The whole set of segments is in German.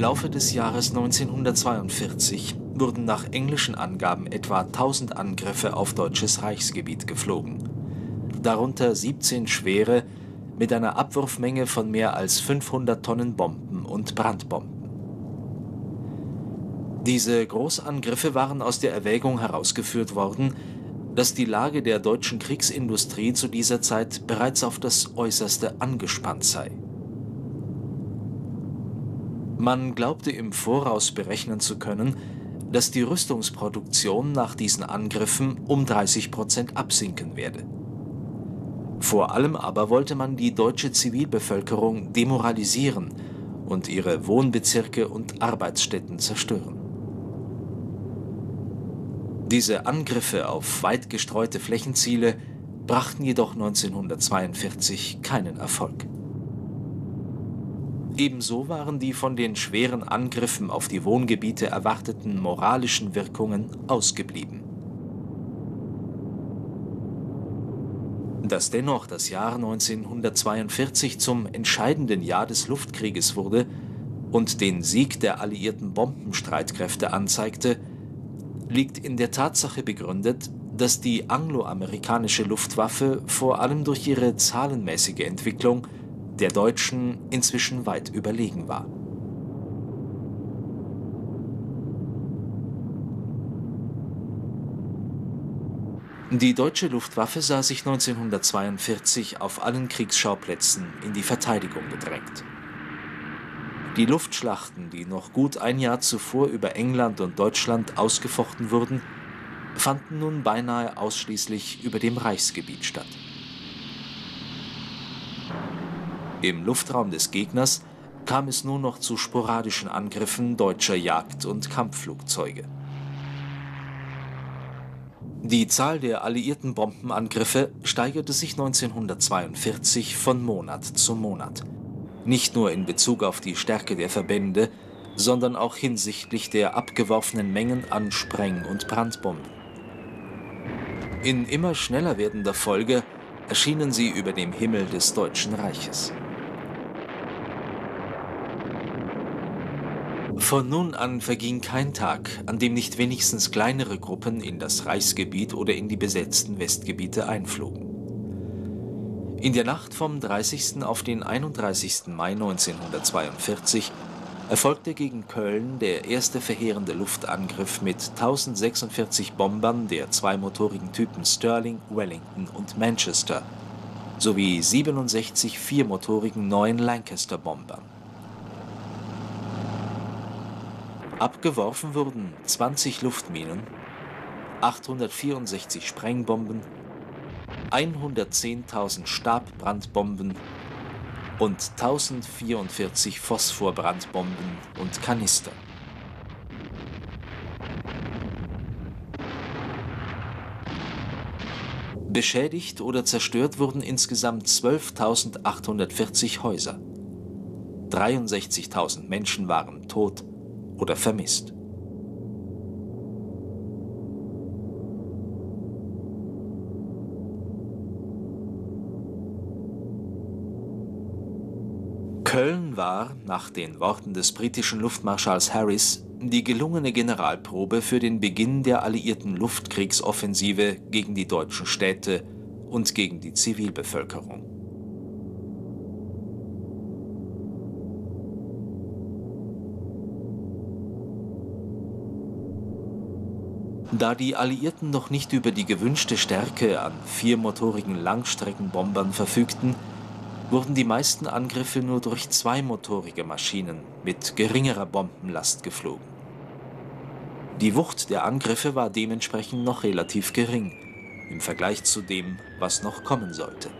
Im Laufe des Jahres 1942 wurden nach englischen Angaben etwa 1000 Angriffe auf deutsches Reichsgebiet geflogen, darunter 17 schwere mit einer Abwurfmenge von mehr als 500 Tonnen Bomben und Brandbomben. Diese Großangriffe waren aus der Erwägung herausgeführt worden, dass die Lage der deutschen Kriegsindustrie zu dieser Zeit bereits auf das Äußerste angespannt sei. Man glaubte im Voraus berechnen zu können, dass die Rüstungsproduktion nach diesen Angriffen um 30 Prozent absinken werde. Vor allem aber wollte man die deutsche Zivilbevölkerung demoralisieren und ihre Wohnbezirke und Arbeitsstätten zerstören. Diese Angriffe auf weit gestreute Flächenziele brachten jedoch 1942 keinen Erfolg. Ebenso waren die von den schweren Angriffen auf die Wohngebiete erwarteten moralischen Wirkungen ausgeblieben. Dass dennoch das Jahr 1942 zum entscheidenden Jahr des Luftkrieges wurde und den Sieg der alliierten Bombenstreitkräfte anzeigte liegt in der Tatsache begründet, dass die angloamerikanische Luftwaffe vor allem durch ihre zahlenmäßige Entwicklung der deutschen inzwischen weit überlegen war. Die deutsche Luftwaffe sah sich 1942 auf allen Kriegsschauplätzen in die Verteidigung gedrängt die Luftschlachten, die noch gut ein Jahr zuvor über England und Deutschland ausgefochten wurden, fanden nun beinahe ausschließlich über dem Reichsgebiet statt. Im Luftraum des Gegners kam es nur noch zu sporadischen Angriffen deutscher Jagd- und Kampfflugzeuge. Die Zahl der alliierten Bombenangriffe steigerte sich 1942 von Monat zu Monat nicht nur in Bezug auf die Stärke der Verbände, sondern auch hinsichtlich der abgeworfenen Mengen an Spreng- und Brandbomben. In immer schneller werdender Folge erschienen sie über dem Himmel des Deutschen Reiches. Von nun an verging kein Tag, an dem nicht wenigstens kleinere Gruppen in das Reichsgebiet oder in die besetzten Westgebiete einflogen. In der Nacht vom 30. auf den 31. Mai 1942 erfolgte gegen Köln der erste verheerende Luftangriff mit 1046 Bombern der zweimotorigen Typen Stirling, Wellington und Manchester sowie 67 viermotorigen neuen Lancaster-Bombern. Abgeworfen wurden 20 Luftminen, 864 Sprengbomben 110.000 Stabbrandbomben und 1044 Phosphorbrandbomben und Kanister. Beschädigt oder zerstört wurden insgesamt 12.840 Häuser. 63.000 Menschen waren tot oder vermisst. Köln war, nach den Worten des britischen Luftmarschalls Harris, die gelungene Generalprobe für den Beginn der alliierten Luftkriegsoffensive gegen die deutschen Städte und gegen die Zivilbevölkerung. Da die Alliierten noch nicht über die gewünschte Stärke an viermotorigen Langstreckenbombern verfügten, wurden die meisten Angriffe nur durch zweimotorige Maschinen mit geringerer Bombenlast geflogen. Die Wucht der Angriffe war dementsprechend noch relativ gering im Vergleich zu dem, was noch kommen sollte.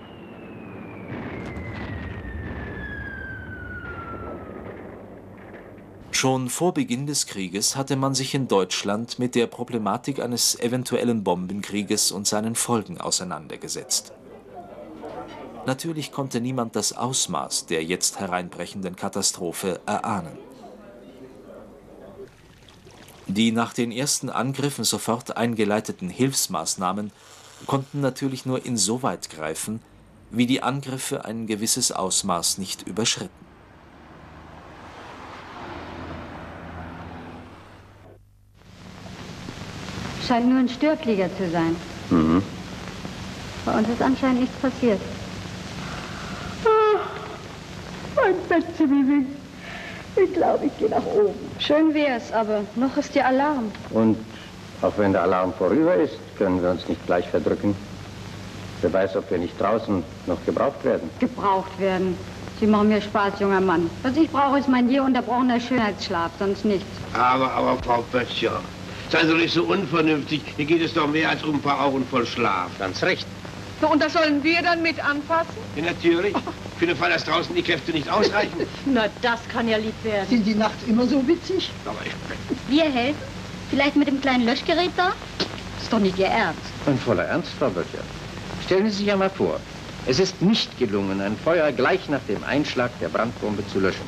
Schon vor Beginn des Krieges hatte man sich in Deutschland mit der Problematik eines eventuellen Bombenkrieges und seinen Folgen auseinandergesetzt. Natürlich konnte niemand das Ausmaß der jetzt hereinbrechenden Katastrophe erahnen. Die nach den ersten Angriffen sofort eingeleiteten Hilfsmaßnahmen konnten natürlich nur insoweit greifen, wie die Angriffe ein gewisses Ausmaß nicht überschritten. Scheint nur ein Störflieger zu sein. Mhm. Bei uns ist anscheinend nichts passiert. Mein Bettzimmer Ich glaube, ich gehe nach oben. Schön wär's, aber noch ist der Alarm. Und auch wenn der Alarm vorüber ist, können wir uns nicht gleich verdrücken. Wer weiß, ob wir nicht draußen noch gebraucht werden. Gebraucht werden. Sie machen mir Spaß, junger Mann. Was ich brauche, ist mein je unterbrochener Schönheitsschlaf, sonst nichts. Aber, aber, Frau Böttcher, seien Sie nicht so unvernünftig. Hier geht es doch mehr als um ein paar Augen voll Schlaf. Ganz recht. So, und das sollen wir dann mit anfassen? Ja, natürlich. Für den Fall, dass draußen die Kräfte nicht ausreichen. Na, das kann ja lieb werden. Sind Sie nachts immer so witzig? Aber ich, Wir helfen? Vielleicht mit dem kleinen Löschgerät da? Ist doch nicht Ihr Ernst. In voller Ernst, Frau Böttcher. Stellen Sie sich einmal vor, es ist nicht gelungen, ein Feuer gleich nach dem Einschlag der Brandbombe zu löschen.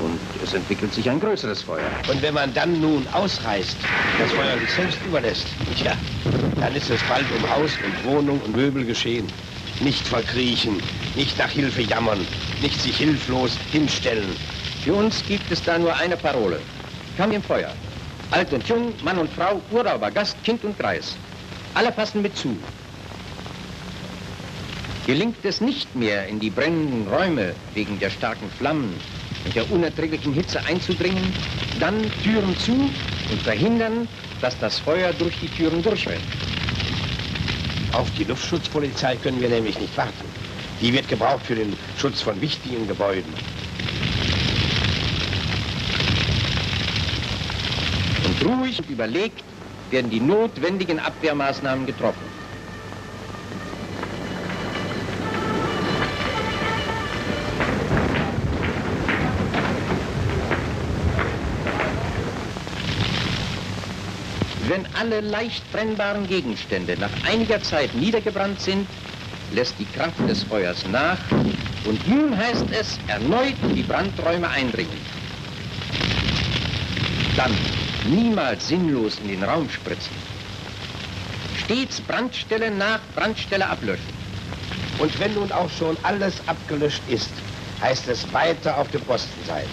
Und es entwickelt sich ein größeres Feuer. und wenn man dann nun ausreißt, das Feuer sich selbst überlässt, tja, dann ist es bald um Haus und Wohnung und Möbel geschehen. Nicht verkriechen, nicht nach Hilfe jammern, nicht sich hilflos hinstellen. Für uns gibt es da nur eine Parole. Kamm im Feuer. Alt und jung, Mann und Frau, Urlauber, Gast, Kind und Greis. Alle passen mit zu. Gelingt es nicht mehr, in die brennenden Räume wegen der starken Flammen und der unerträglichen Hitze einzudringen, dann Türen zu und verhindern, dass das Feuer durch die Türen durchrennt. Auf die Luftschutzpolizei können wir nämlich nicht warten. Die wird gebraucht für den Schutz von wichtigen Gebäuden. Und ruhig und überlegt werden die notwendigen Abwehrmaßnahmen getroffen. Alle leicht brennbaren Gegenstände nach einiger Zeit niedergebrannt sind, lässt die Kraft des Feuers nach und nun heißt es erneut in die Brandräume eindringen. Dann niemals sinnlos in den Raum spritzen. Stets Brandstelle nach Brandstelle ablöschen. Und wenn nun auch schon alles abgelöscht ist, heißt es weiter auf dem Posten sein.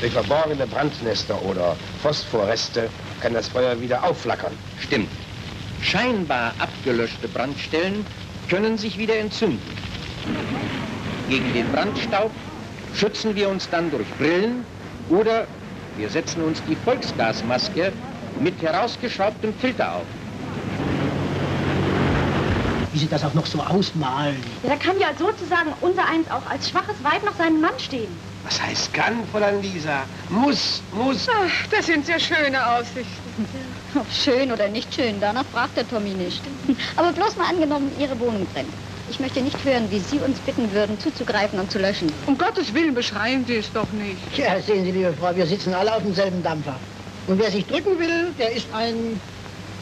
Durch verborgene Brandnester oder Phosphorreste kann das Feuer wieder aufflackern. Stimmt. Scheinbar abgelöschte Brandstellen können sich wieder entzünden. Gegen den Brandstaub schützen wir uns dann durch Brillen oder wir setzen uns die Volksgasmaske mit herausgeschraubtem Filter auf. Wie Sie das auch noch so ausmalen. Ja, da kann ja sozusagen unser eins auch als schwaches Weib noch seinen Mann stehen. Was heißt kann, Fräulein Lisa? Muss, muss. Ach, das sind sehr schöne Aussichten. Ob schön oder nicht schön, danach fragt der Tommy nicht. Aber bloß mal angenommen, Ihre Wohnung brennt. Ich möchte nicht hören, wie Sie uns bitten würden, zuzugreifen und zu löschen. Um Gottes Willen beschreien Sie es doch nicht. Tja, sehen Sie, liebe Frau, wir sitzen alle auf demselben Dampfer. Und wer sich drücken will, der ist ein...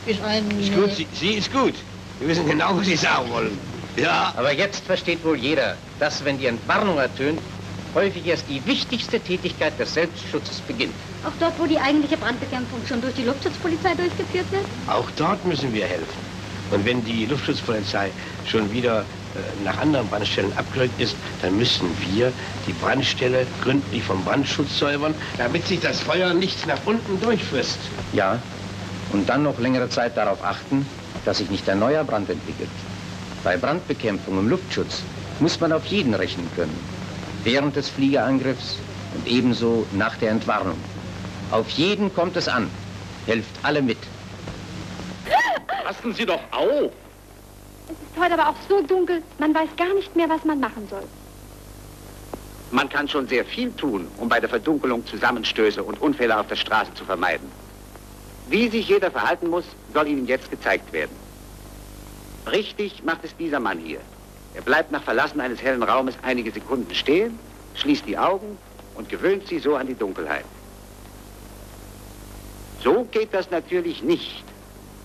ist ein... Ist gut, sie, sie ist gut. Wir wissen genau, was Sie sagen wollen. Ja, Aber jetzt versteht wohl jeder, dass, wenn die Entwarnung ertönt, häufig erst die wichtigste Tätigkeit des Selbstschutzes beginnt. Auch dort, wo die eigentliche Brandbekämpfung schon durch die Luftschutzpolizei durchgeführt wird? auch dort müssen wir helfen. Und wenn die Luftschutzpolizei schon wieder äh, nach anderen Brandstellen abgerückt ist, dann müssen wir die Brandstelle gründlich vom Brandschutz säubern, damit sich das Feuer nicht nach unten durchfrisst. Ja, und dann noch längere Zeit darauf achten, dass sich nicht ein neuer Brand entwickelt. Bei Brandbekämpfung im Luftschutz muss man auf jeden rechnen können. Während des Fliegerangriffs und ebenso nach der Entwarnung. Auf jeden kommt es an. Helft alle mit. Passen Sie doch auf! Es ist heute aber auch so dunkel, man weiß gar nicht mehr, was man machen soll. Man kann schon sehr viel tun, um bei der Verdunkelung Zusammenstöße und Unfälle auf der Straße zu vermeiden. Wie sich jeder verhalten muss, soll Ihnen jetzt gezeigt werden. Richtig macht es dieser Mann hier. Er bleibt nach Verlassen eines hellen Raumes einige Sekunden stehen, schließt die Augen und gewöhnt sie so an die Dunkelheit. So geht das natürlich nicht.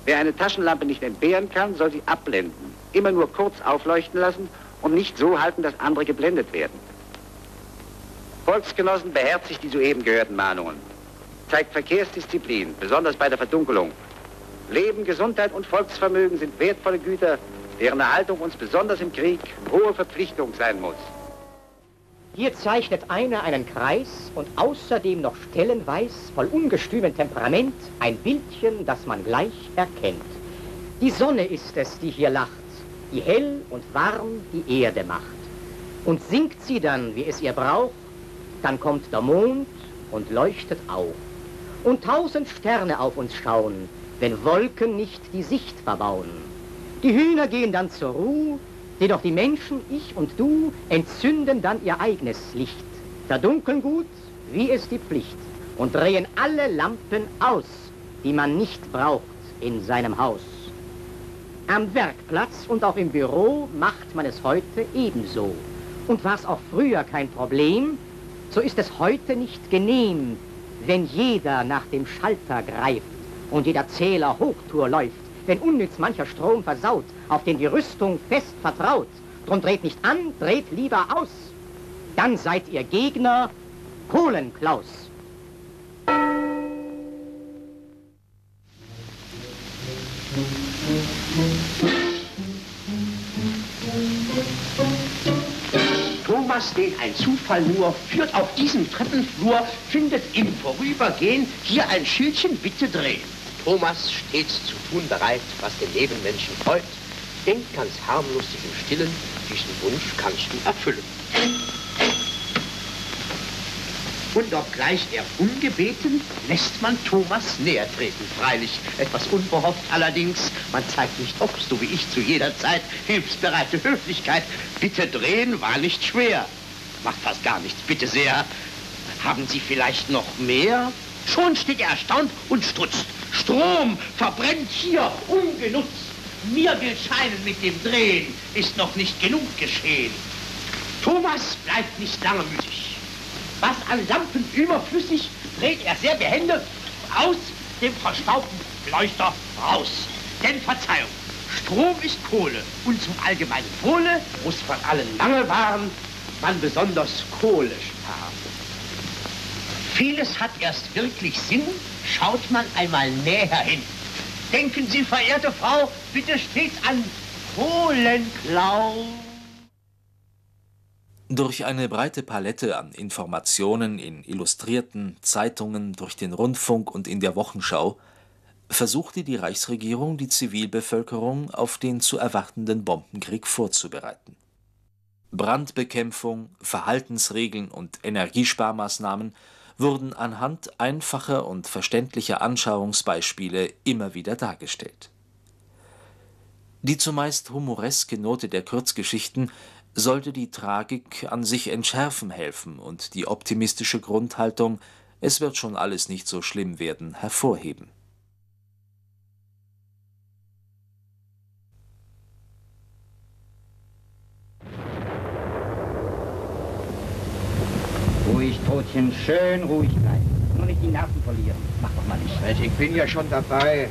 Wer eine Taschenlampe nicht entbehren kann, soll sie abblenden. Immer nur kurz aufleuchten lassen und nicht so halten, dass andere geblendet werden. Volksgenossen, beherzigt die soeben gehörten Mahnungen. Zeigt Verkehrsdisziplin, besonders bei der Verdunkelung. Leben, Gesundheit und Volksvermögen sind wertvolle Güter, deren Erhaltung uns besonders im Krieg hohe Verpflichtung sein muss. Hier zeichnet einer einen Kreis und außerdem noch stellenweis voll ungestümen Temperament ein Bildchen, das man gleich erkennt. Die Sonne ist es, die hier lacht, die hell und warm die Erde macht. Und sinkt sie dann, wie es ihr braucht, dann kommt der Mond und leuchtet auf. Und tausend Sterne auf uns schauen, wenn Wolken nicht die Sicht verbauen. Die Hühner gehen dann zur Ruhe, jedoch die Menschen, ich und du, entzünden dann ihr eigenes Licht, verdunkeln gut, wie es die Pflicht, und drehen alle Lampen aus, die man nicht braucht in seinem Haus. Am Werkplatz und auch im Büro macht man es heute ebenso. Und war es auch früher kein Problem, so ist es heute nicht genehm, wenn jeder nach dem Schalter greift und jeder Zähler Hochtour läuft, wenn unnütz mancher Strom versaut, auf den die Rüstung fest vertraut. Drum dreht nicht an, dreht lieber aus. Dann seid ihr Gegner Kohlenklaus. Thomas, den ein Zufall nur führt auf diesem Treppenflur, findet im Vorübergehen hier ein Schildchen Bitte drehen. Thomas stets zu tun bereit, was den Nebenmenschen freut, denkt ganz harmlustig im Stillen, diesen Wunsch kannst du erfüllen. Und obgleich er ungebeten, lässt man Thomas näher treten. Freilich etwas unverhofft allerdings. Man zeigt nicht oft, so wie ich zu jeder Zeit, hilfsbereite Höflichkeit. Bitte drehen war nicht schwer. Macht fast gar nichts, bitte sehr. Haben Sie vielleicht noch mehr? Schon steht er erstaunt und strutzt. Strom verbrennt hier ungenutzt. Mir will scheinen mit dem Drehen, ist noch nicht genug geschehen. Thomas bleibt nicht lange müßig. Was an Lampen überflüssig, dreht er sehr behende aus dem verstaubten Leuchter raus. Denn Verzeihung, Strom ist Kohle und zum allgemeinen Wohle muss von allen Mangelwaren man besonders Kohle sparen. Vieles hat erst wirklich Sinn, schaut man einmal näher hin. Denken Sie, verehrte Frau, bitte stets an Kohlenklau. Durch eine breite Palette an Informationen in Illustrierten, Zeitungen, durch den Rundfunk und in der Wochenschau versuchte die Reichsregierung, die Zivilbevölkerung auf den zu erwartenden Bombenkrieg vorzubereiten. Brandbekämpfung, Verhaltensregeln und Energiesparmaßnahmen wurden anhand einfacher und verständlicher Anschauungsbeispiele immer wieder dargestellt. Die zumeist humoreske Note der Kurzgeschichten sollte die Tragik an sich entschärfen helfen und die optimistische Grundhaltung „ Es wird schon alles nicht so schlimm werden “hervorheben. Ruhig, Totchen, schön ruhig bleiben. Nur nicht die Nerven verlieren. Mach doch mal nicht. Ich bin ja schon dabei.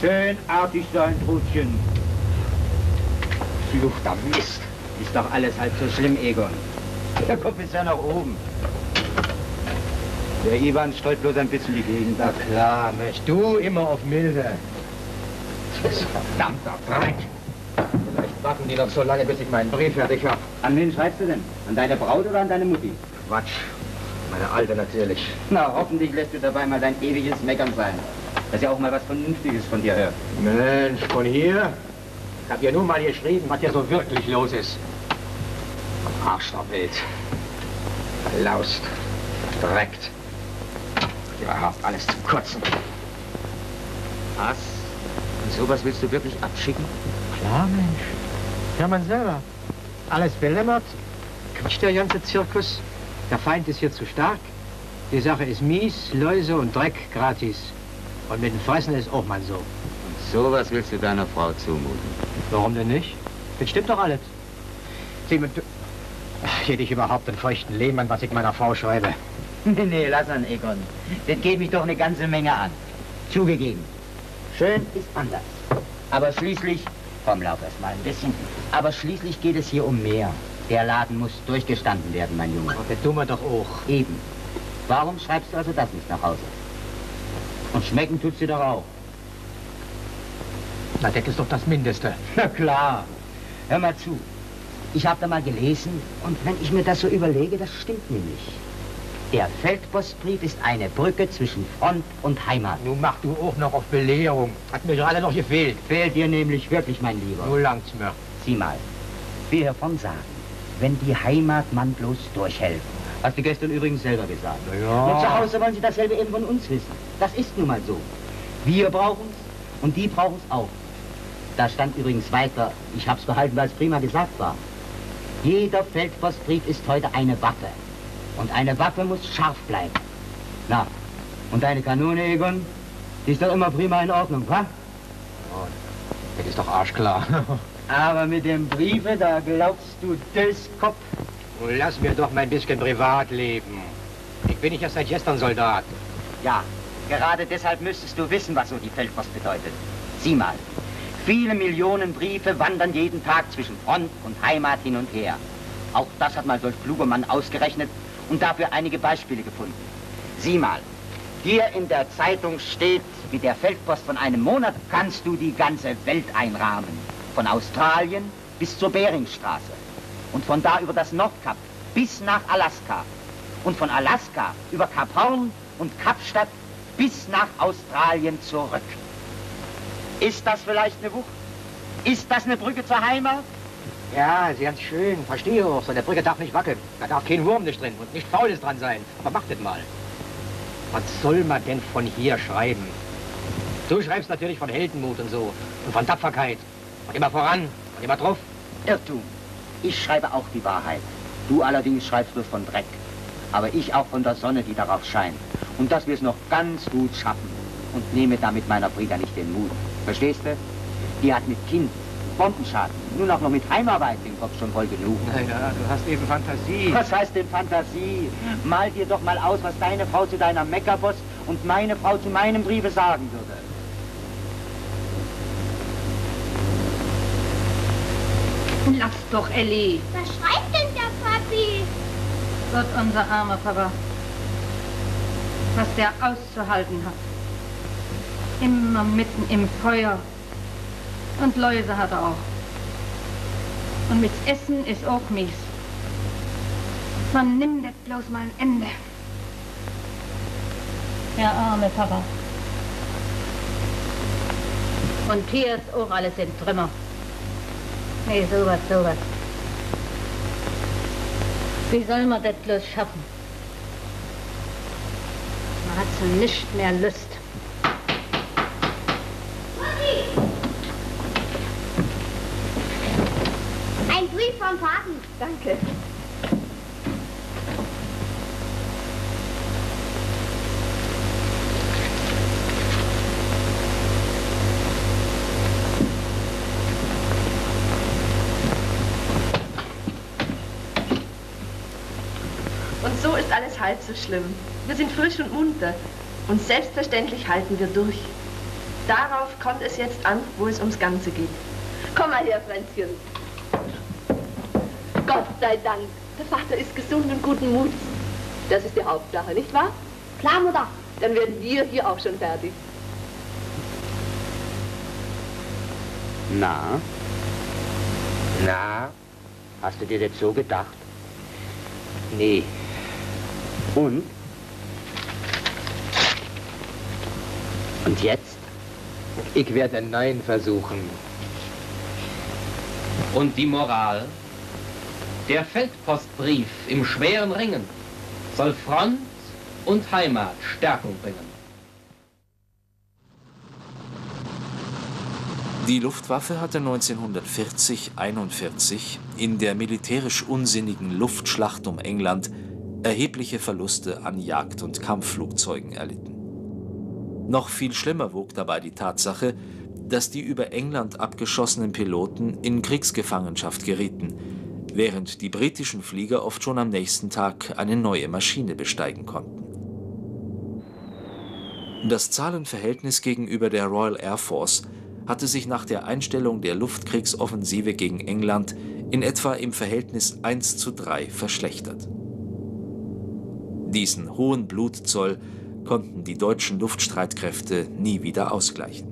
Schön artig sein, Trutchen. Fluchter Mist. Ist doch alles halb so schlimm, Egon. Der Kopf ist ja nach oben. Der Ivan stolz bloß ein bisschen die Gegend Na klar, Mensch, du immer auf Milde. Das ist verdammter Dreck. Vielleicht warten die noch so lange, bis ich meinen Brief fertig habe. An wen schreibst du denn? An deine Braut oder an deine Mutti? Quatsch. Meine Alte natürlich. Na, hoffentlich lässt du dabei mal dein ewiges Meckern sein. Dass ja auch mal was Vernünftiges von dir hört. Mensch, von hier? Ich hab ja nur mal geschrieben, was hier so wirklich los ist. Arsch der Welt. Laust. Verdreckt. Überhaupt alles zum Kotzen. Was? Und sowas willst du wirklich abschicken? Klar, Mensch. Ja, man selber. Alles belämmert. Quatsch, der ganze Zirkus. Der Feind ist hier zu stark. Die Sache ist mies, Läuse und Dreck gratis. Und mit dem Fressen ist auch mal so. Und sowas willst du deiner Frau zumuten? Warum denn nicht? Das stimmt doch alles. Sieh du... Ach, Hätte ich überhaupt einen feuchten Lehmann, was ich meiner Frau schreibe. Nee, nee, lass an, Egon. Das geht mich doch eine ganze Menge an. Zugegeben. Schön ist anders. Aber schließlich, komm, lauf erst mal ein bisschen. Aber schließlich geht es hier um mehr. Der Laden muss durchgestanden werden, mein Junge. Und das tun wir doch auch. Eben. Warum schreibst du also das nicht nach Hause? Und schmecken tut's dir doch auch. Na, das ist doch das Mindeste. Na klar. Hör mal zu. Ich habe da mal gelesen und wenn ich mir das so überlege, das stimmt nämlich. Der Feldpostbrief ist eine Brücke zwischen Front und Heimat. Nun mach du auch noch auf Belehrung. Hat mir gerade noch gefehlt. Fehlt dir nämlich wirklich, mein Lieber. Nur langt's mir. Sieh mal, wir hiervon sagen, wenn die Heimat man bloß durchhält. Hast du gestern übrigens selber gesagt. Ja. Und zu Hause wollen sie dasselbe eben von uns wissen. Das ist nun mal so. Wir brauchen's und die brauchen's auch. Da stand übrigens weiter, ich hab's behalten, weil es prima gesagt war. Jeder Feldpostbrief ist heute eine Waffe. Und eine Waffe muss scharf bleiben. Na, und deine Kanone, Egon, die ist doch immer prima in Ordnung, wa? Oh, das ist doch arschklar. Aber mit dem Briefe, da glaubst du das Kopf. Nun lass mir doch mein bisschen Privatleben. Ich bin nicht erst seit gestern Soldat. Ja, gerade deshalb müsstest du wissen, was so die Feldpost bedeutet. Sieh mal, viele Millionen Briefe wandern jeden Tag zwischen Front und Heimat hin und her. Auch das hat mal solch kluger Mann ausgerechnet und dafür einige Beispiele gefunden. Sieh mal, hier in der Zeitung steht, mit der Feldpost von einem Monat kannst du die ganze Welt einrahmen. Von Australien bis zur Beringstraße. Und von da über das Nordkap bis nach Alaska. Und von Alaska über Kap Horn und Kapstadt bis nach Australien zurück. Ist das vielleicht eine Wucht? Ist das eine Brücke zur Heimat? Ja, sehr schön. Verstehe auch. So eine Brücke darf nicht wackeln. Da darf kein Wurm nicht drin und nicht Faules dran sein. Aber macht das mal. Was soll man denn von hier schreiben? Du schreibst natürlich von Heldenmut und so. Und von Tapferkeit. Und immer voran. Und immer drauf. Irrtum. Ich schreibe auch die Wahrheit. Du allerdings schreibst bloß von Dreck. Aber ich auch von der Sonne, die darauf scheint. Und dass wir es noch ganz gut schaffen. Und nehme damit meiner Brüder nicht den Mut. Verstehst du? Die hat mit Kind, Bombenschaden, nun auch noch mit Heimarbeit den Kopf schon voll genug. Naja, du hast eben Fantasie. Was heißt denn Fantasie? Mal dir doch mal aus, was deine Frau zu deiner Meckerboss und meine Frau zu meinem Briefe sagen würde. Lass doch, Ellie. Was schreibt denn der Papi? Gott, unser armer Papa. Was der auszuhalten hat. Immer mitten im Feuer. Und Läuse hat er auch. Und mit Essen ist auch mies. Man nimmt nicht bloß mal ein Ende. Der arme Papa. Und hier ist auch alles in Trümmer. Nee, sowas, sowas. Wie soll man das bloß schaffen? Man hat zu nicht mehr Lust. Halb so schlimm. Wir sind frisch und munter. Und selbstverständlich halten wir durch. Darauf kommt es jetzt an, wo es ums Ganze geht. Komm mal her, Franzchen. Gott sei Dank, der Vater ist gesund und guten Muts. Das ist die Hauptsache, nicht wahr? Klar, Mutter. Dann werden wir hier auch schon fertig. Na? Na? Hast du dir das so gedacht? Nee. Und? Und jetzt? Ich werde Nein versuchen. Und die Moral? Der Feldpostbrief im schweren Ringen soll Front und Heimat Stärkung bringen. Die Luftwaffe hatte 1940-41 in der militärisch unsinnigen Luftschlacht um England erhebliche Verluste an Jagd- und Kampfflugzeugen erlitten. Noch viel schlimmer wog dabei die Tatsache, dass die über England abgeschossenen Piloten in Kriegsgefangenschaft gerieten, während die britischen Flieger oft schon am nächsten Tag eine neue Maschine besteigen konnten. Das Zahlenverhältnis gegenüber der Royal Air Force hatte sich nach der Einstellung der Luftkriegsoffensive gegen England in etwa im Verhältnis 1 zu 3 verschlechtert. Diesen hohen Blutzoll konnten die deutschen Luftstreitkräfte nie wieder ausgleichen.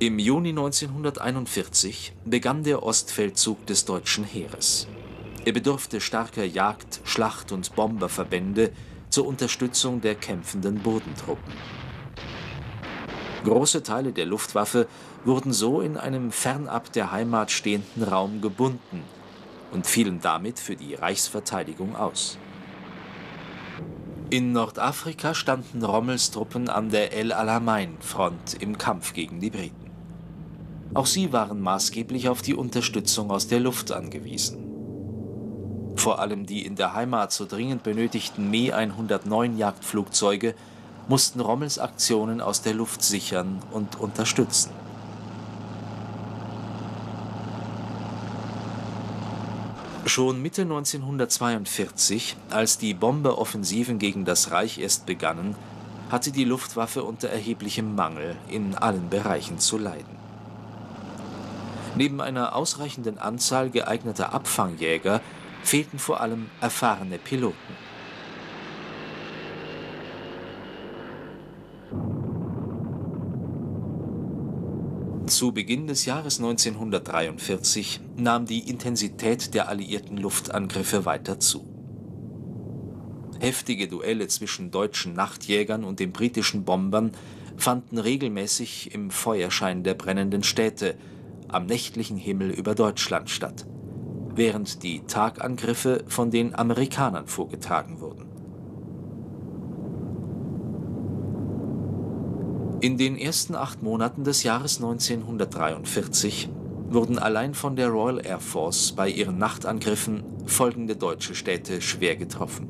Im Juni 1941 begann der Ostfeldzug des deutschen Heeres. Er bedurfte starker Jagd-, Schlacht- und Bomberverbände zur Unterstützung der kämpfenden Bodentruppen. Große Teile der Luftwaffe wurden so in einem fernab der Heimat stehenden Raum gebunden und fielen damit für die Reichsverteidigung aus. In Nordafrika standen Rommels Truppen an der El Alamein-Front im Kampf gegen die Briten. Auch sie waren maßgeblich auf die Unterstützung aus der Luft angewiesen. Vor allem die in der Heimat so dringend benötigten Me 109 Jagdflugzeuge mussten Rommels Aktionen aus der Luft sichern und unterstützen. Schon Mitte 1942, als die Bomberoffensiven gegen das Reich erst begannen, hatte die Luftwaffe unter erheblichem Mangel in allen Bereichen zu leiden. Neben einer ausreichenden Anzahl geeigneter Abfangjäger fehlten vor allem erfahrene Piloten. Zu Beginn des Jahres 1943 nahm die Intensität der alliierten Luftangriffe weiter zu. Heftige Duelle zwischen deutschen Nachtjägern und den britischen Bombern fanden regelmäßig im Feuerschein der brennenden Städte am nächtlichen Himmel über Deutschland statt, während die Tagangriffe von den Amerikanern vorgetragen wurden. In den ersten acht Monaten des Jahres 1943 wurden allein von der Royal Air Force bei ihren Nachtangriffen folgende deutsche Städte schwer getroffen.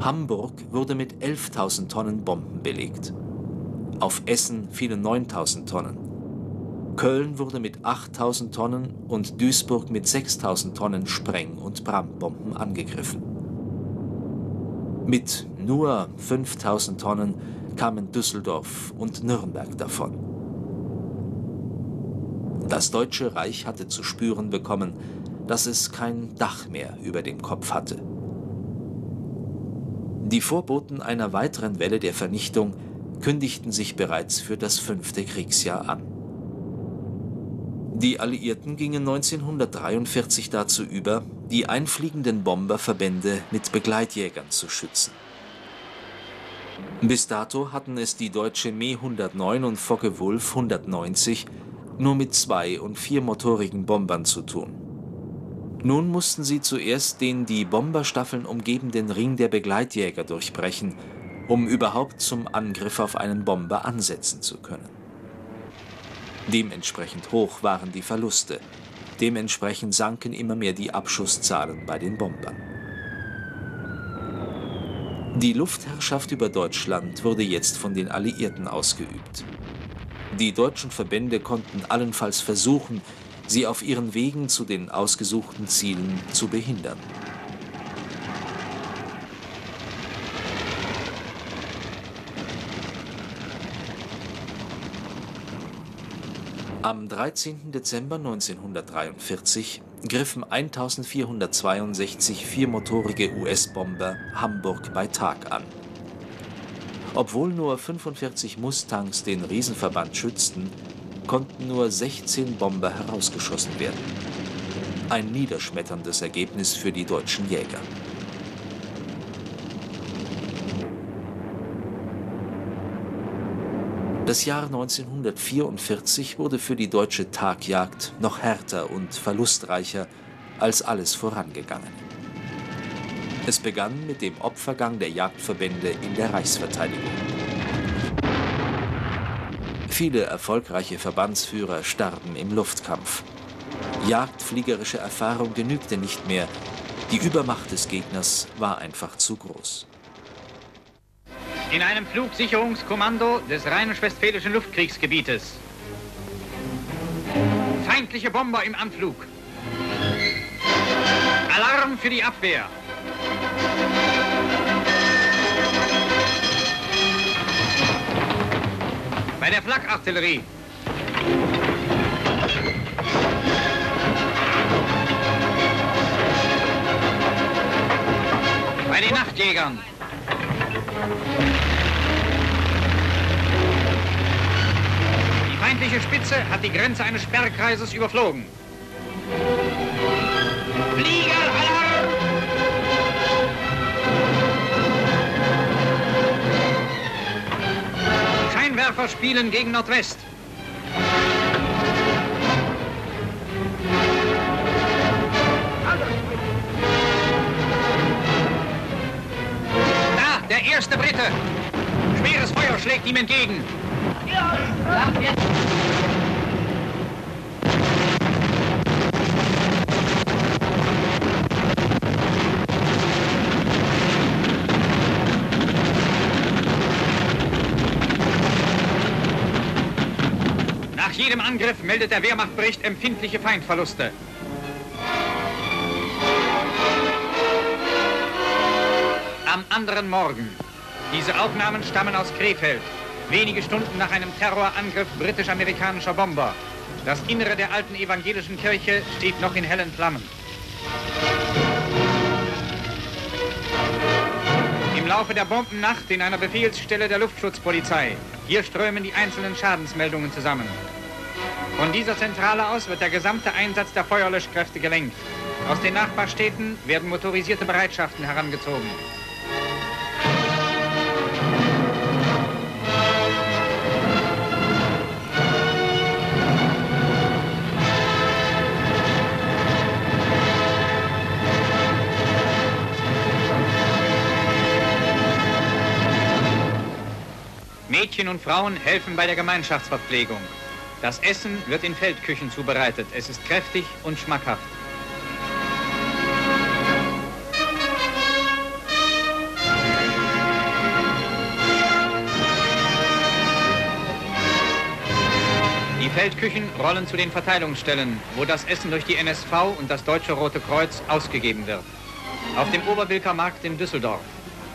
Hamburg wurde mit 11.000 Tonnen Bomben belegt. Auf Essen fielen 9.000 Tonnen. Köln wurde mit 8.000 Tonnen und Duisburg mit 6.000 Tonnen Spreng- und Brandbomben angegriffen. Mit nur 5.000 Tonnen kamen Düsseldorf und Nürnberg davon. Das Deutsche Reich hatte zu spüren bekommen, dass es kein Dach mehr über dem Kopf hatte. Die Vorboten einer weiteren Welle der Vernichtung kündigten sich bereits für das fünfte Kriegsjahr an. Die Alliierten gingen 1943 dazu über, die einfliegenden Bomberverbände mit Begleitjägern zu schützen. Bis dato hatten es die deutsche Me 109 und Focke-Wulf 190 nur mit zwei- und viermotorigen Bombern zu tun. Nun mussten sie zuerst den die Bomberstaffeln umgebenden Ring der Begleitjäger durchbrechen, um überhaupt zum Angriff auf einen Bomber ansetzen zu können. Dementsprechend hoch waren die Verluste, dementsprechend sanken immer mehr die Abschusszahlen bei den Bombern. Die Luftherrschaft über Deutschland wurde jetzt von den Alliierten ausgeübt. Die deutschen Verbände konnten allenfalls versuchen, sie auf ihren Wegen zu den ausgesuchten Zielen zu behindern. Am 13. Dezember 1943 griffen 1462 viermotorige US-Bomber Hamburg bei Tag an. Obwohl nur 45 Mustangs den Riesenverband schützten, konnten nur 16 Bomber herausgeschossen werden. Ein niederschmetterndes Ergebnis für die deutschen Jäger. Das Jahr 1944 wurde für die deutsche Tagjagd noch härter und verlustreicher als alles vorangegangene. Es begann mit dem Opfergang der Jagdverbände in der Reichsverteidigung. Viele erfolgreiche Verbandsführer starben im Luftkampf. Jagdfliegerische Erfahrung genügte nicht mehr. Die Übermacht des Gegners war einfach zu groß. In einem Flugsicherungskommando des Rheinisch-Westfälischen Luftkriegsgebietes. Feindliche Bomber im Anflug. Alarm für die Abwehr. Bei der Flakartillerie. Bei den Nachtjägern. Feindliche Spitze hat die Grenze eines Sperrkreises überflogen. Fliegeralarm! Scheinwerfer spielen gegen Nordwest. Erste Brite. Schweres Feuer schlägt ihm entgegen. Nach jedem Angriff meldet der Wehrmachtbericht empfindliche Feindverluste. Anderen Morgen. Diese Aufnahmen stammen aus Krefeld. Wenige Stunden nach einem Terrorangriff britisch-amerikanischer Bomber. Das Innere der alten evangelischen Kirche steht noch in hellen Flammen. Im Laufe der Bombennacht in einer Befehlsstelle der Luftschutzpolizei. Hier strömen die einzelnen Schadensmeldungen zusammen. Von dieser Zentrale aus wird der gesamte Einsatz der Feuerlöschkräfte gelenkt. Aus den Nachbarstädten werden motorisierte Bereitschaften herangezogen. Mädchen und Frauen helfen bei der Gemeinschaftsverpflegung. Das Essen wird in Feldküchen zubereitet. Es ist kräftig und schmackhaft. Die Feldküchen rollen zu den Verteilungsstellen, wo das Essen durch die NSV und das Deutsche Rote Kreuz ausgegeben wird. Auf dem Oberwilker Markt in Düsseldorf.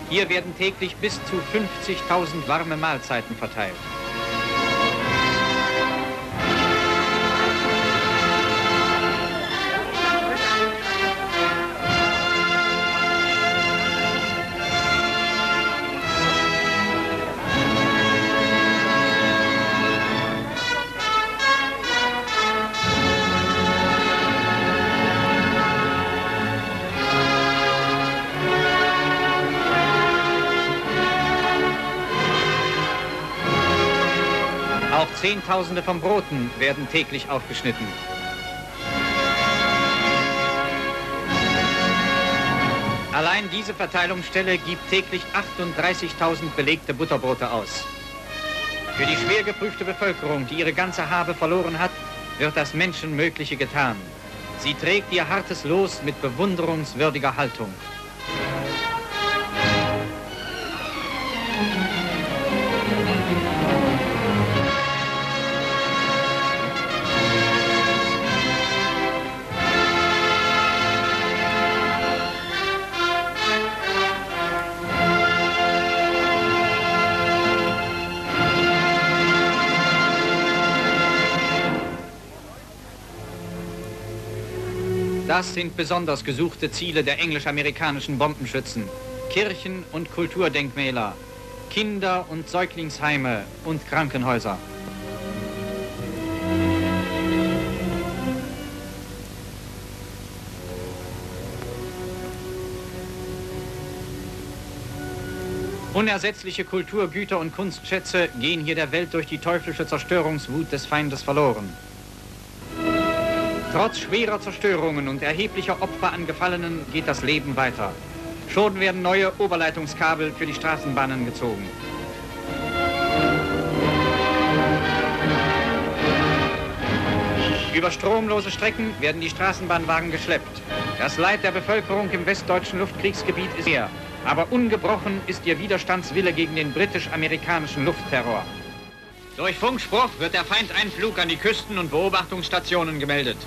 Hier werden täglich bis zu 50.000 warme Mahlzeiten verteilt. Zehntausende von Broten werden täglich aufgeschnitten. Allein diese Verteilungsstelle gibt täglich 38.000 belegte Butterbrote aus. Für die schwer geprüfte Bevölkerung, die ihre ganze Habe verloren hat, wird das Menschenmögliche getan. Sie trägt ihr hartes Los mit bewunderungswürdiger Haltung. Das sind besonders gesuchte Ziele der englisch-amerikanischen Bombenschützen. Kirchen und Kulturdenkmäler, Kinder- und Säuglingsheime und Krankenhäuser. Unersetzliche Kulturgüter und Kunstschätze gehen hier der Welt durch die teuflische Zerstörungswut des Feindes verloren. Trotz schwerer Zerstörungen und erheblicher Opfer an Gefallenen geht das Leben weiter. Schon werden neue Oberleitungskabel für die Straßenbahnen gezogen. Über stromlose Strecken werden die Straßenbahnwagen geschleppt. Das Leid der Bevölkerung im westdeutschen Luftkriegsgebiet ist her, aber ungebrochen ist ihr Widerstandswille gegen den britisch-amerikanischen Luftterror. Durch Funkspruch wird der Feindeinflug an die Küsten- und Beobachtungsstationen gemeldet.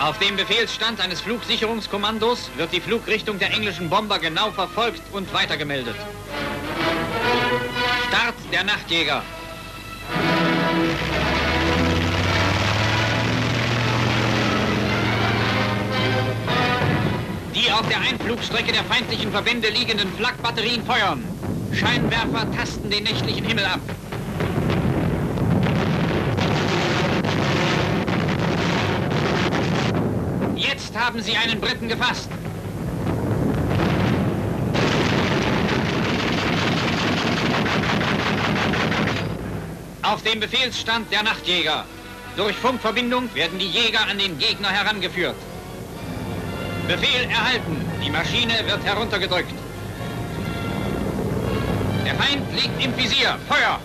Auf dem Befehlsstand eines Flugsicherungskommandos wird die Flugrichtung der englischen Bomber genau verfolgt und weitergemeldet. Start der Nachtjäger. Der Einflugstrecke der feindlichen Verbände liegenden Flakbatterien feuern. Scheinwerfer tasten den nächtlichen Himmel ab. Jetzt haben sie einen Briten gefasst. Auf dem Befehlsstand der Nachtjäger. Durch Funkverbindung werden die Jäger an den Gegner herangeführt. Befehl erhalten. Die Maschine wird heruntergedrückt. Der Feind liegt im Visier. Feuer!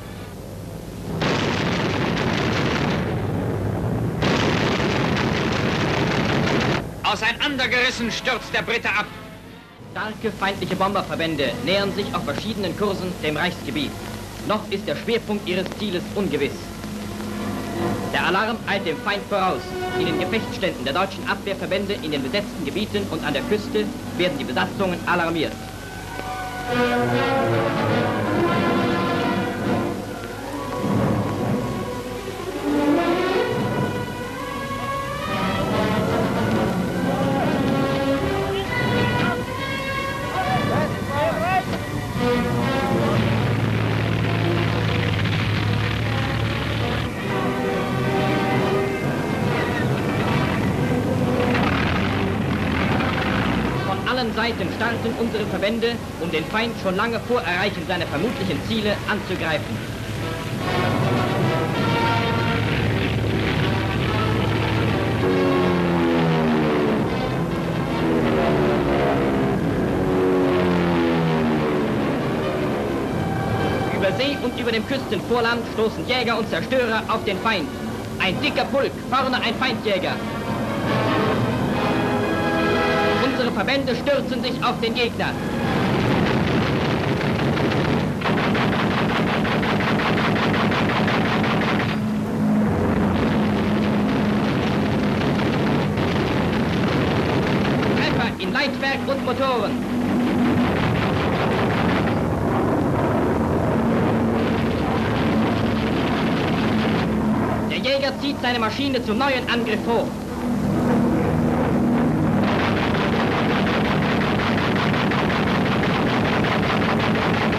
Auseinandergerissen stürzt der Brite ab. Starke feindliche Bomberverbände nähern sich auf verschiedenen Kursen dem Reichsgebiet. Noch ist der Schwerpunkt ihres Zieles ungewiss. Der Alarm eilt dem Feind voraus. In den Gefechtsständen der deutschen Abwehrverbände in den besetzten Gebieten und an der Küste werden die Besatzungen alarmiert. Von starten unsere Verbände, um den Feind schon lange vor Erreichen seiner vermutlichen Ziele anzugreifen. Über See und über dem Küstenvorland stoßen Jäger und Zerstörer auf den Feind. Ein dicker Pulk, vorne ein Feindjäger. Unsere Verbände stürzen sich auf den Gegner. Treffer in Leitwerk und Motoren. Der Jäger zieht seine Maschine zum neuen Angriff hoch.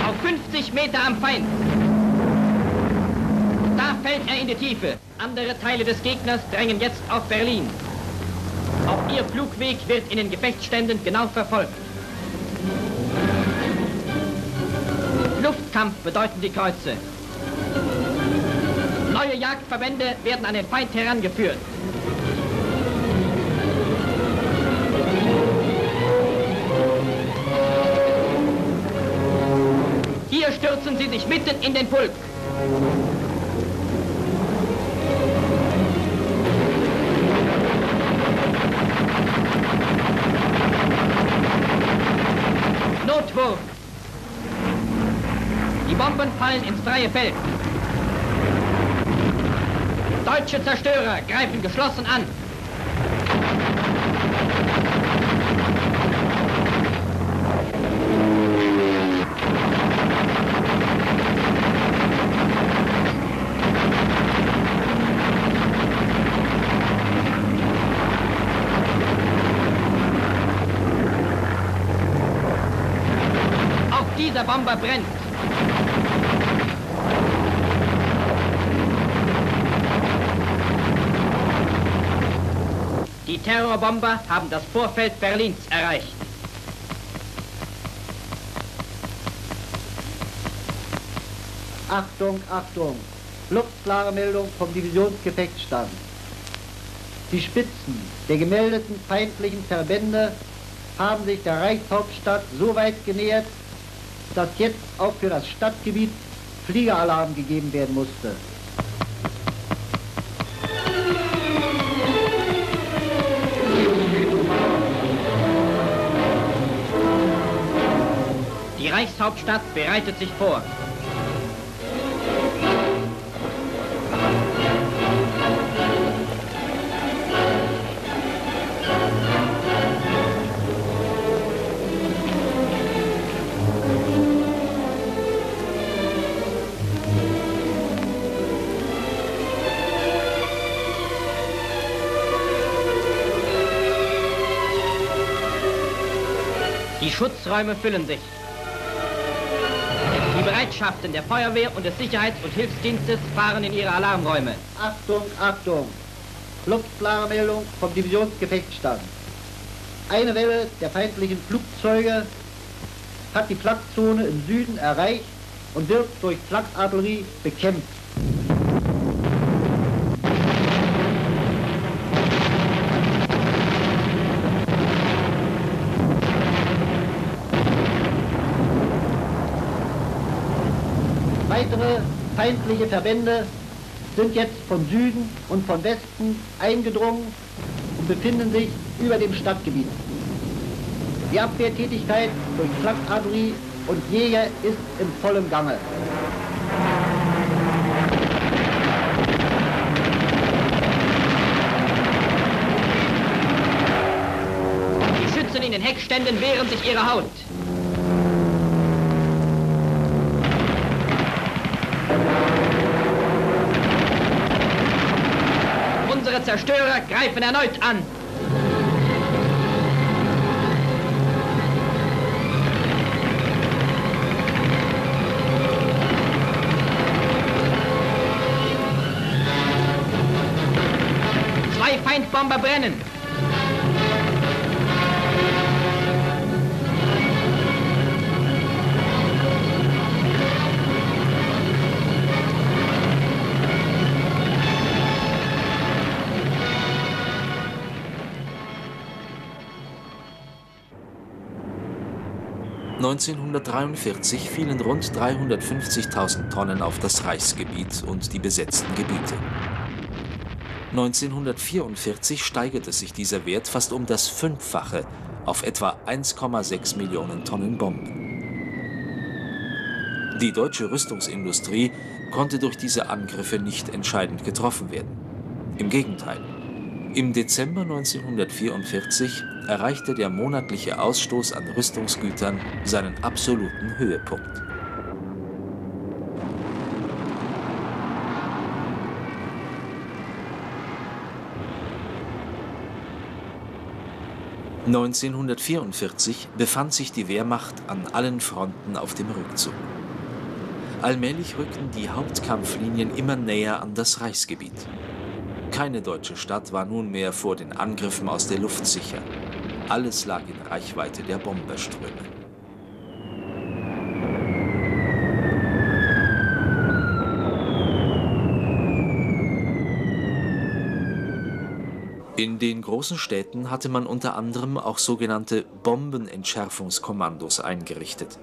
Auf 50 Feind. Da fällt er in die Tiefe. Andere Teile des Gegners drängen jetzt auf Berlin. Auch ihr Flugweg wird in den Gefechtsständen genau verfolgt. Luftkampf bedeuten die Kreuze. Neue Jagdverbände werden an den Feind herangeführt. Hier stürzen sie sich mitten in den Pulk. Notwurf. Die Bomben fallen ins freie Feld. Deutsche Zerstörer greifen geschlossen an. Auch Bomber brennt. Die Terrorbomber haben das Vorfeld Berlins erreicht. Achtung, Achtung. Luftklare Meldung vom Divisionsgefechtsstand. Die Spitzen der gemeldeten feindlichen Verbände haben sich der Reichshauptstadt so weit genähert, dass jetzt auch für das Stadtgebiet Fliegeralarm gegeben werden musste. Die Reichshauptstadt bereitet sich vor. Schutzräume füllen sich. Die Bereitschaften der Feuerwehr und des Sicherheits- und Hilfsdienstes fahren in ihre Alarmräume. Achtung, Achtung! Luftlagemeldung vom Divisionsgefechtsstand. Eine Welle der feindlichen Flugzeuge hat die Flakzone im Süden erreicht und wird durch Flakartillerie bekämpft. Weitere feindliche Verbände sind jetzt von Süden und von Westen eingedrungen und befinden sich über dem Stadtgebiet. Die Abwehrtätigkeit durch Flakartillerie und Jäger ist im vollen Gange. Die Schützen in den Heckständen wehren sich ihre Haut. Unsere Zerstörer greifen erneut an. Zwei Feindbomber brennen. ...1943 fielen rund 350.000 Tonnen auf das Reichsgebiet und die besetzten Gebiete. 1944 steigerte sich dieser Wert fast um das Fünffache auf etwa 1,6 Millionen Tonnen Bomben. Die deutsche Rüstungsindustrie konnte durch diese Angriffe nicht entscheidend getroffen werden. Im Gegenteil. Im Dezember 1944 erreichte der monatliche Ausstoß an Rüstungsgütern seinen absoluten Höhepunkt. ...1944 befand sich die Wehrmacht an allen Fronten auf dem Rückzug. Allmählich rückten die Hauptkampflinien immer näher an das Reichsgebiet. Keine deutsche Stadt war nunmehr vor den Angriffen aus der Luft sicher. Alles lag in Reichweite der Bomberströme. In den großen Städten hatte man unter anderem auch sogenannte Bombenentschärfungskommandos eingerichtet.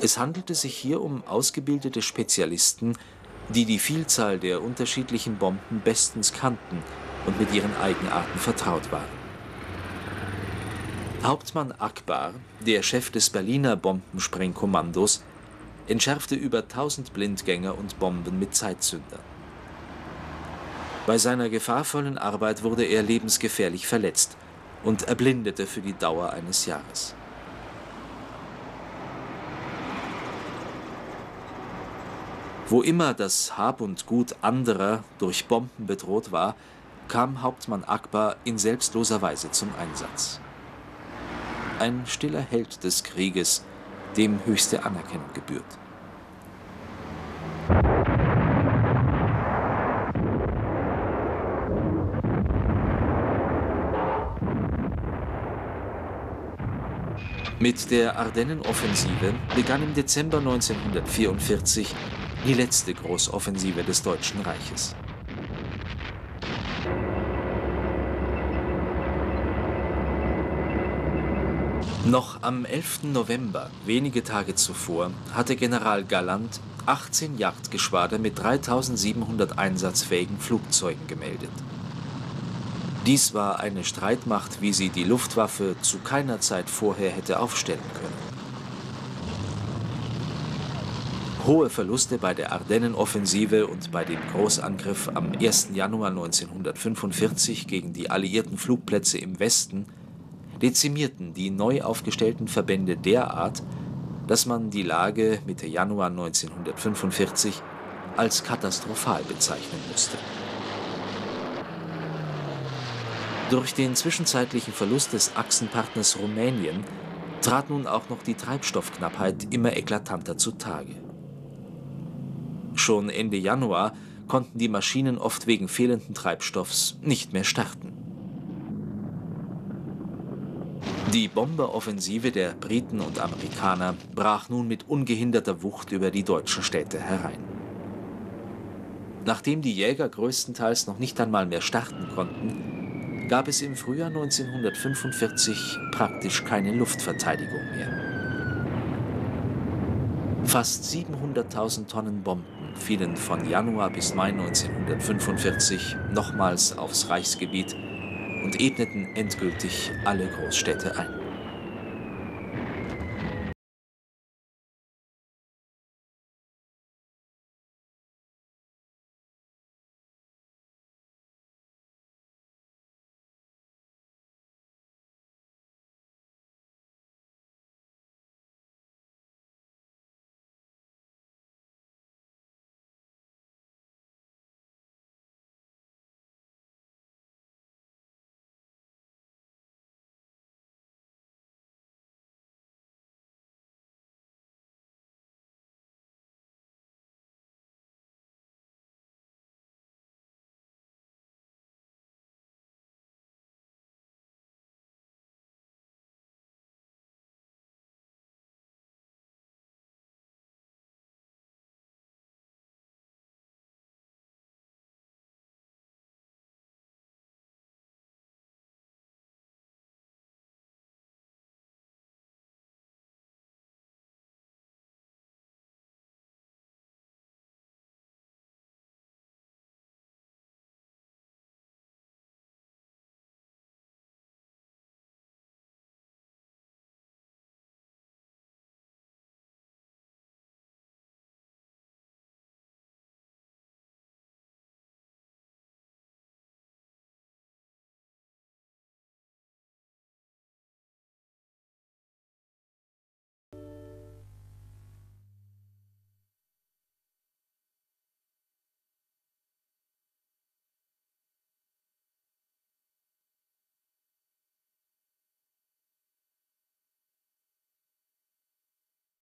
Es handelte sich hier um ausgebildete Spezialisten, die die Vielzahl der unterschiedlichen Bomben bestens kannten und mit ihren Eigenarten vertraut waren. Hauptmann Akbar, der Chef des Berliner Bombensprengkommandos, entschärfte über 1000 Blindgänger und Bomben mit Zeitzündern. Bei seiner gefahrvollen Arbeit wurde er lebensgefährlich verletzt und erblindete für die Dauer eines Jahres. Wo immer das Hab und Gut anderer durch Bomben bedroht war, kam Hauptmann Akbar in selbstloser Weise zum Einsatz. Ein stiller Held des Krieges, dem höchste Anerkennung gebührt. Mit der Ardennenoffensive begann im Dezember 1944 die letzte Großoffensive des Deutschen Reiches. Noch am 11. November, wenige Tage zuvor, hatte General Galland 18 Jagdgeschwader mit 3700 einsatzfähigen Flugzeugen gemeldet. Dies war eine Streitmacht, wie sie die Luftwaffe zu keiner Zeit vorher hätte aufstellen können. Hohe Verluste bei der Ardennenoffensive und bei dem Großangriff am 1. Januar 1945 gegen die alliierten Flugplätze im Westen dezimierten die neu aufgestellten Verbände derart, dass man die Lage Mitte Januar 1945 als katastrophal bezeichnen musste. Durch den zwischenzeitlichen Verlust des Achsenpartners Rumänien trat nun auch noch die Treibstoffknappheit immer eklatanter zutage. Schon Ende Januar konnten die Maschinen oft wegen fehlenden Treibstoffs nicht mehr starten. Die Bomberoffensive der Briten und Amerikaner brach nun mit ungehinderter Wucht über die deutschen Städte herein. Nachdem die Jäger größtenteils noch nicht einmal mehr starten konnten, gab es im Frühjahr 1945 praktisch keine Luftverteidigung mehr. Fast 700.000 Tonnen Bomben fielen von Januar bis Mai 1945 nochmals aufs Reichsgebiet und ebneten endgültig alle Großstädte ein.